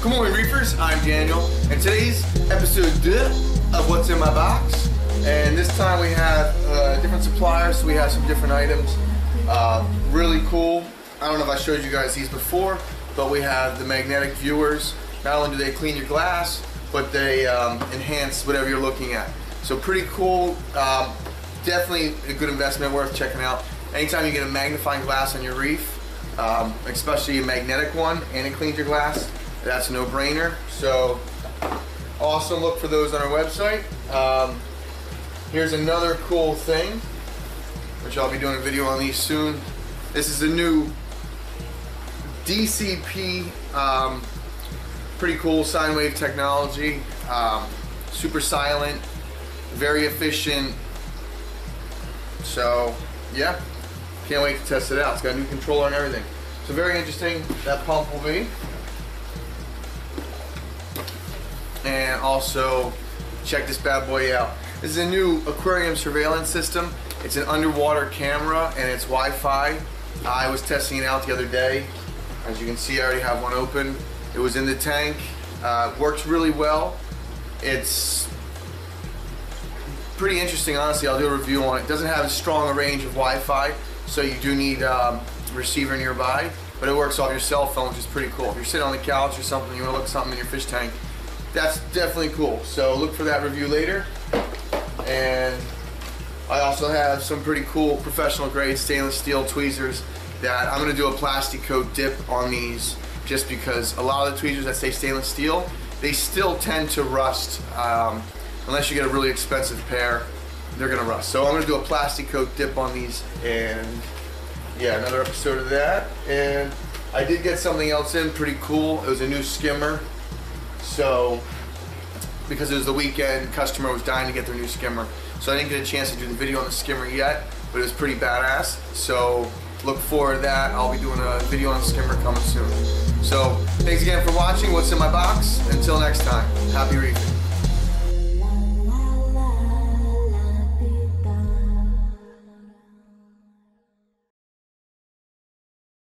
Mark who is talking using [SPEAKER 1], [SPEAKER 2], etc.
[SPEAKER 1] Good morning, Reefers. I'm Daniel, and today's episode deux of What's in My Box. And this time we have uh, different suppliers, so we have some different items. Uh, really cool. I don't know if I showed you guys these before, but we have the magnetic viewers. Not only do they clean your glass, but they um, enhance whatever you're looking at. So pretty cool. Um, definitely a good investment, worth checking out. Anytime you get a magnifying glass on your reef, um, especially a magnetic one, and it cleans your glass, that's no-brainer. So also look for those on our website. Um, here's another cool thing, which I'll be doing a video on these soon. This is a new DCP, um, pretty cool sine wave technology, um, super silent, very efficient. So yeah, can't wait to test it out. It's got a new controller and everything. So very interesting, that pump will be. And also, check this bad boy out. This is a new aquarium surveillance system. It's an underwater camera and it's Wi-Fi. I was testing it out the other day. As you can see, I already have one open. It was in the tank. Uh, works really well. It's pretty interesting, honestly. I'll do a review on it. it doesn't have as strong a range of Wi-Fi, so you do need um, a receiver nearby, but it works off your cell phone, which is pretty cool. If you're sitting on the couch or something, you want to look something in your fish tank, that's definitely cool. So look for that review later. And I also have some pretty cool professional grade stainless steel tweezers that I'm going to do a plastic coat dip on these just because a lot of the tweezers that say stainless steel, they still tend to rust um, unless you get a really expensive pair they're gonna rust so I'm gonna do a plastic coat dip on these and yeah another episode of that and I did get something else in pretty cool it was a new skimmer so because it was the weekend customer was dying to get their new skimmer. So I didn't get a chance to do the video on the skimmer yet but it was pretty badass. So look forward to that. I'll be doing a video on the skimmer coming soon. So thanks again for watching. What's in my box? Until next time happy reefing